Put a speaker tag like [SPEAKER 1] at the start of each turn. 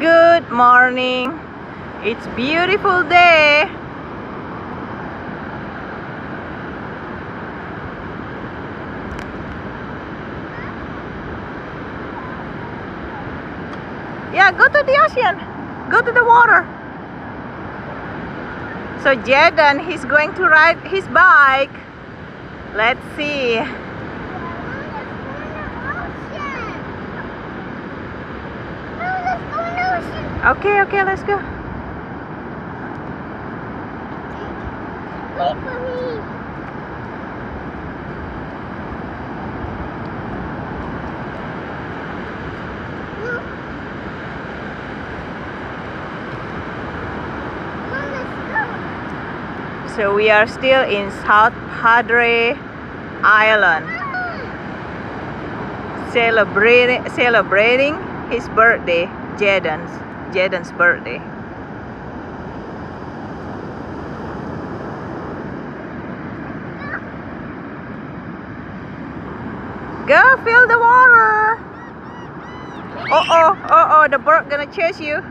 [SPEAKER 1] Good morning. It's beautiful day. Yeah, go to the ocean. Go to the water. So Jaden, he's going to ride his bike. Let's see. Okay, okay, let's go.
[SPEAKER 2] Wait for me. No. Mom, let's
[SPEAKER 1] So we are still in South Padre Island, celebrating celebrating his birthday, Jaden's Jaden's birthday. Go fill the water. Oh oh oh oh! The bird gonna chase you.